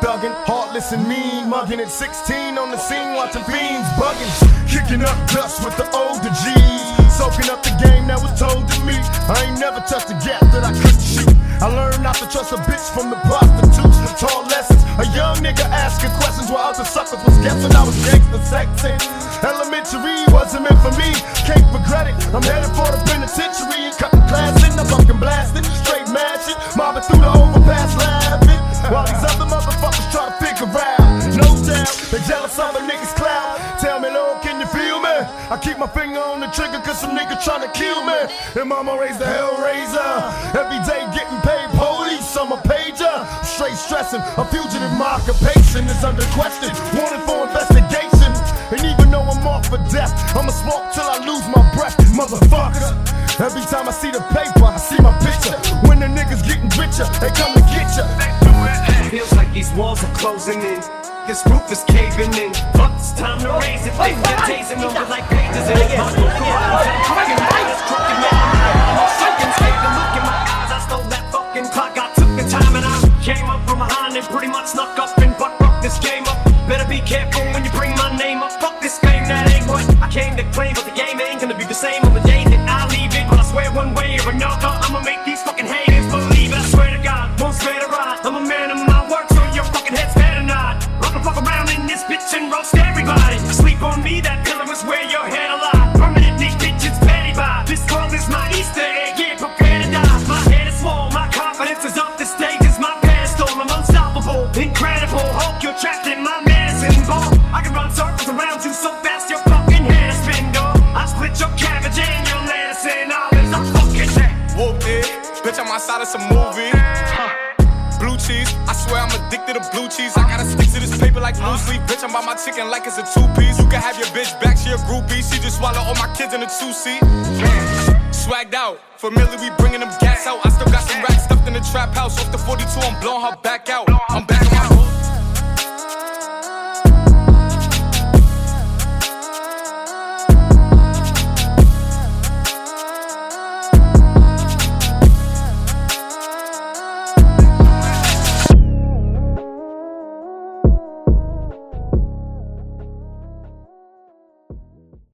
thuggin', heartless and mean, muggin'. at 16 on the scene, watching fiends buggin', kicking up dust with the older G's, soaking up the game that was told to me. I ain't never touched a gap that I couldn't shoot. I learned not to trust a bitch from the prostitutes. Tall lessons, a young nigga asking questions while other suckers was guessing I was gangster sexing. Elementary wasn't meant for me, can't regret it. I'm headed for nigga's clout. Tell me, Lord, can you feel me? I keep my finger on the trigger cause some nigga tryna kill me. And mama raised the hellraiser. Every day getting paid police, I'm a pager. Straight stressing, a fugitive, my occupation is under question. Wanted for investigation. And even though I'm off for death, I'ma smoke till I lose my breath, motherfucker. Every time I see the paper, I see my picture. When the niggas getting richer, they come to get ya. Feels like these walls are closing in. This roof is caving in. Fuck, it's time to raise it. They've been tasing over like pages in a bottle. Crooked riders, crooked men. I'm shaking, scared to look my eyes. I stole that fucking clock. I took the time and I came up from behind and pretty much snuck up and rocked this game up. Better be careful when you bring my name up. Fuck this game, that ain't what I came to claim. But the game ain't gonna be the same on the day that I leave it. But I swear one way or another, roast everybody. Sleep on me, that pillow is where your head a lie. Permanent these bitches petty by. This club is my Easter egg, yeah, prepare to die. My head is small, my confidence is up. The stage is my pedestal. I'm unstoppable, incredible. Hope you're trapped in my medicine ball. I can run circles around you so fast your fucking head is spin, dog. I split your cabbage and your lettuce and olives. I'm fucking that. Whooped it. Bitch, I'm outside of some movie. Cheese, I swear I'm addicted to blue cheese. I gotta stick to this paper like blue sleep. Bitch, I'm by my chicken like it's a two piece. You can have your bitch back, she a groupie. She just swallow all my kids in a two seat. Swagged out, familiar, we bringing them gas out. I still got some racks stuffed in the trap house. Off the 42, I'm blowing her back out. I'm back